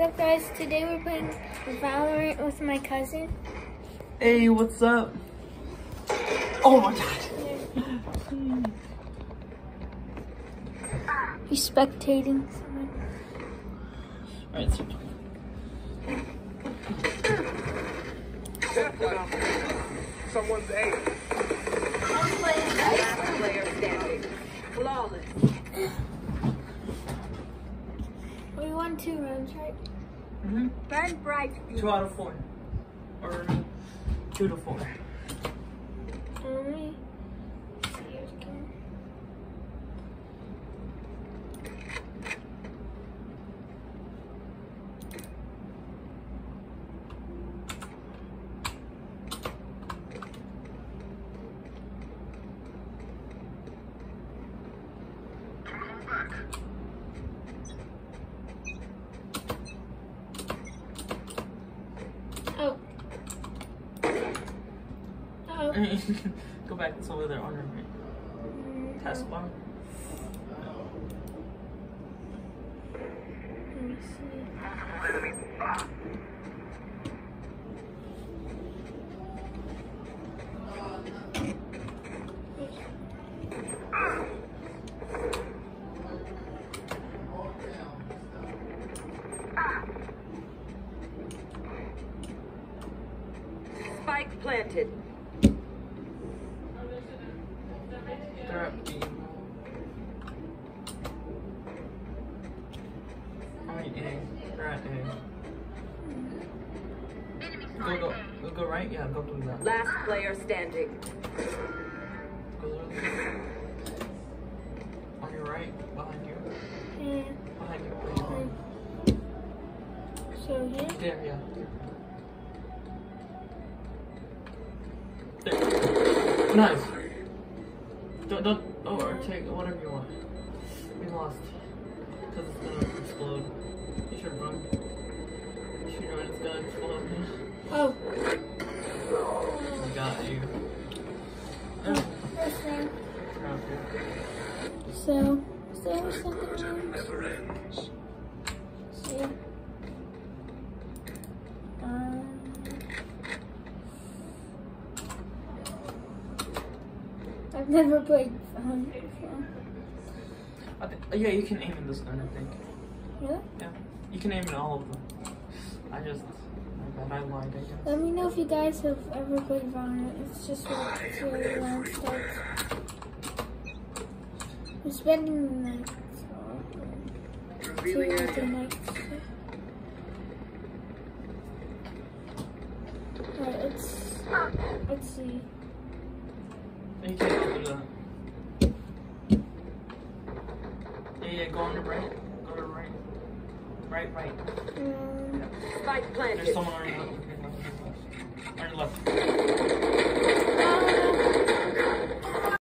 What's up, guys? Today we're playing Valorant with my cousin. Hey, what's up? Oh my god. He's spectating someone. Alright, so Someone's A. Last player standing. Flawless. We won two rounds, right? Hmm Burn bright. two out of four. Or two to four. Only. see Oh. Go back, it's over there on your right. Taskbar. Let me see. Spike planted. They're at B. Alright, A. They're at A. Go, go, go, go right? Yeah, go through that. Last player standing. Go through there. On your right, behind you. Yeah. Behind you. Where you? So here. There, yeah. There. Nice. Don't, don't, oh, or take whatever you want. We lost. Because it's gonna explode. You should run. You should run, it's gonna explode. Oh. We got you. First round. So, is there a second round? See. Never played before. I think, oh, yeah, you can aim in this gun, I think. Really? Yeah. You can aim in all of them. I just, I lied, I guess. Let me know if you guys have ever played Valorant. It's just like till the round starts. I'm spending the night. So, Revealing the area. nights. Alright, let's let's see. You can go through that. Yeah, yeah, go on the right. Go to the right. Right, right. Um, Spike There's someone on your left. On your left.